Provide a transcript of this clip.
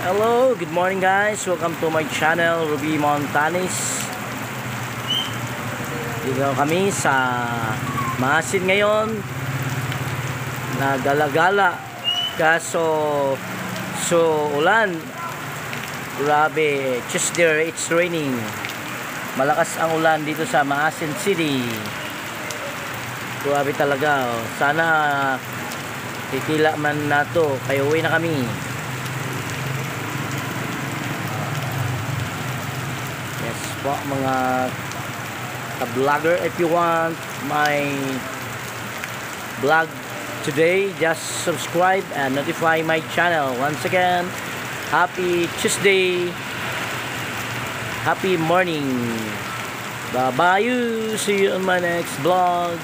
Hello, good morning guys. Welcome to my channel, Ruby Montanis. Dito kami sa Masin ngayon. Nagalagala. Kaso, so ulan. Grabe, just there, it's raining. Malakas ang ulan dito sa Maasin City. Grabe talaga. Oh. Sana titila man na to. Kaya uwi na kami. Yes po mga ka-vlogger if you want my vlog today just subscribe and notify my channel. Once again happy Tuesday. Happy morning. Bye bye see you on my next vlog